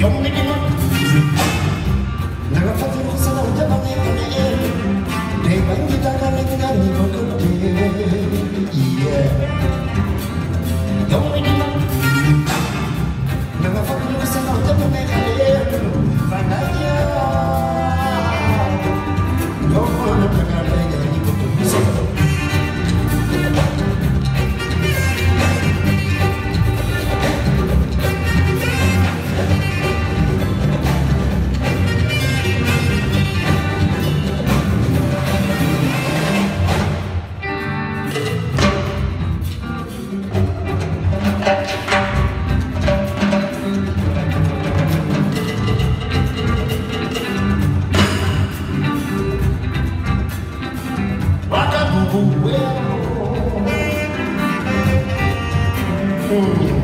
You. only food.